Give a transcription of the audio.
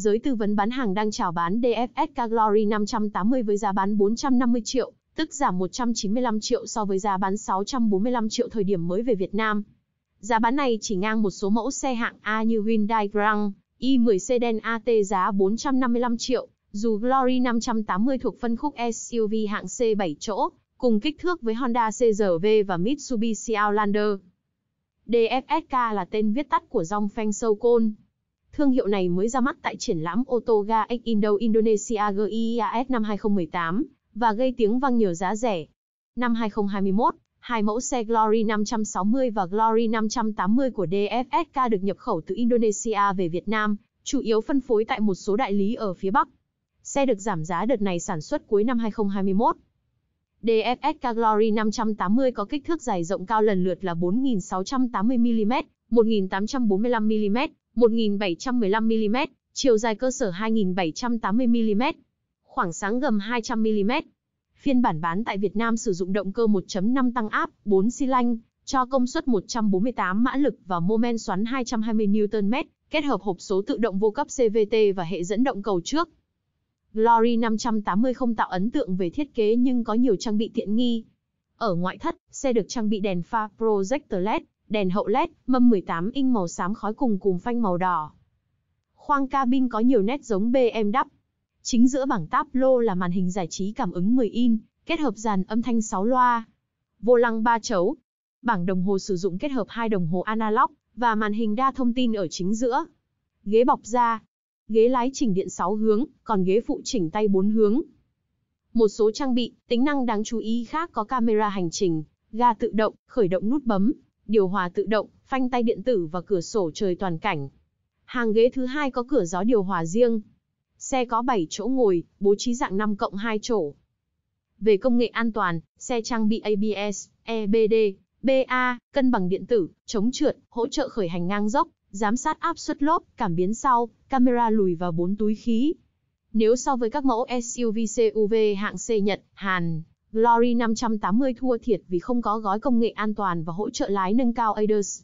Giới tư vấn bán hàng đang chào bán DFSK Glory 580 với giá bán 450 triệu, tức giảm 195 triệu so với giá bán 645 triệu thời điểm mới về Việt Nam. Giá bán này chỉ ngang một số mẫu xe hạng A như Hyundai Grand i10 Sedan AT giá 455 triệu, dù Glory 580 thuộc phân khúc SUV hạng C 7 chỗ, cùng kích thước với Honda CR-V và Mitsubishi Outlander. DFSK là tên viết tắt của dòng phanh sâu côn. Thương hiệu này mới ra mắt tại triển lãm ô tô ga X Indo Indonesia GIAS năm 2018 và gây tiếng vang nhờ giá rẻ. Năm 2021, hai mẫu xe Glory 560 và Glory 580 của DFSK được nhập khẩu từ Indonesia về Việt Nam, chủ yếu phân phối tại một số đại lý ở phía Bắc. Xe được giảm giá đợt này sản xuất cuối năm 2021. DFSK Glory 580 có kích thước dài rộng cao lần lượt là 4.680mm, 1.845mm, 1.715mm, chiều dài cơ sở 2.780mm, khoảng sáng gầm 200mm. Phiên bản bán tại Việt Nam sử dụng động cơ 1.5 tăng áp, 4 xi lanh, cho công suất 148 mã lực và mô men xoắn 220 Nm, kết hợp hộp số tự động vô cấp CVT và hệ dẫn động cầu trước. Glory 580 không tạo ấn tượng về thiết kế nhưng có nhiều trang bị tiện nghi. Ở ngoại thất, xe được trang bị đèn pha projector LED, đèn hậu LED, mâm 18 inch màu xám khói cùng cùm phanh màu đỏ. Khoang cabin có nhiều nét giống BMW. Chính giữa bảng táp lô là màn hình giải trí cảm ứng 10 inch, kết hợp dàn âm thanh 6 loa. Vô lăng 3 chấu. Bảng đồng hồ sử dụng kết hợp hai đồng hồ analog và màn hình đa thông tin ở chính giữa. Ghế bọc da, ghế lái chỉnh điện 6 hướng, còn ghế phụ chỉnh tay 4 hướng. Một số trang bị, tính năng đáng chú ý khác có camera hành trình, ga tự động, khởi động nút bấm, điều hòa tự động, phanh tay điện tử và cửa sổ trời toàn cảnh. Hàng ghế thứ hai có cửa gió điều hòa riêng. Xe có 7 chỗ ngồi, bố trí dạng 5 cộng 2 chỗ. Về công nghệ an toàn, xe trang bị ABS, EBD, BA, cân bằng điện tử, chống trượt, hỗ trợ khởi hành ngang dốc, giám sát áp suất lốp, cảm biến sau, camera lùi và bốn túi khí. Nếu so với các mẫu SUV CUV hạng C Nhật, Hàn, Glory 580 thua thiệt vì không có gói công nghệ an toàn và hỗ trợ lái nâng cao ADAS.